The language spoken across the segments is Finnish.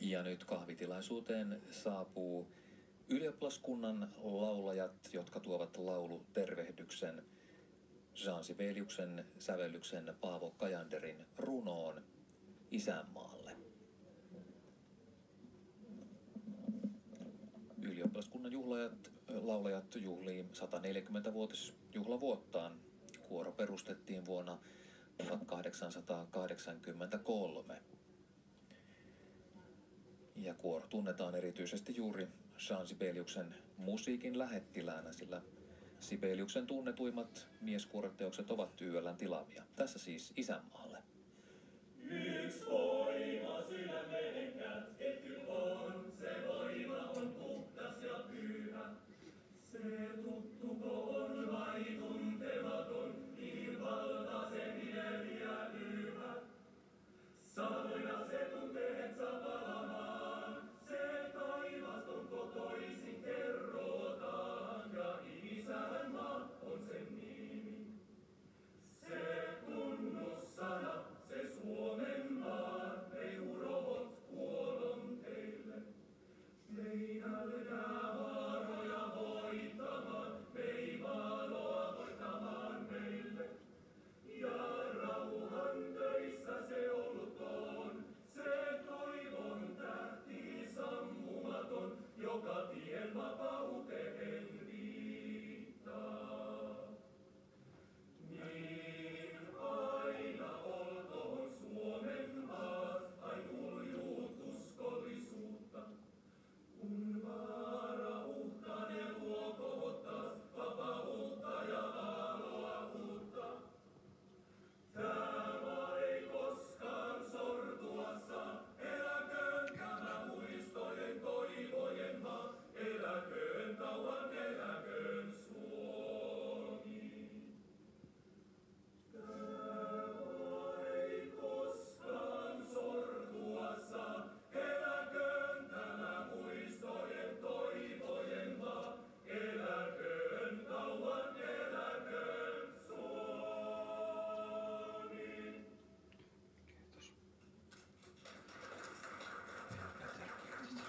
Ja nyt kahvitilaisuuteen saapuu ylioppilaskunnan laulajat, jotka tuovat laulu tervehdyksen Jean Sibeliuksen sävellyksen Paavo Kajanderin runoon isänmaalle. Ylioppilaskunnan juhlajat, laulajat juhlii 140-vuotisjuhlavuottaan. Kuoro perustettiin vuonna 1883. Ja kuoro tunnetaan erityisesti juuri Jean Sibeliuksen musiikin lähettiläänä, sillä Sibeliuksen tunnetuimmat mieskuoroteokset ovat YLn tilaamia. Tässä siis Isänmaalle. Yksi voima sydämeen kätketty on, se voima on puhtas ja pyhä. Se tuttu on vai tuntematon, niin valta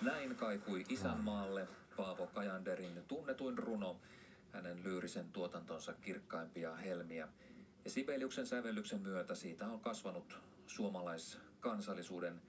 Näin kaikui isänmaalle Paavo Kajanderin tunnetuin runo, hänen lyyrisen tuotantonsa kirkkaimpia helmiä. Ja Sibeliuksen sävellyksen myötä siitä on kasvanut suomalaiskansallisuuden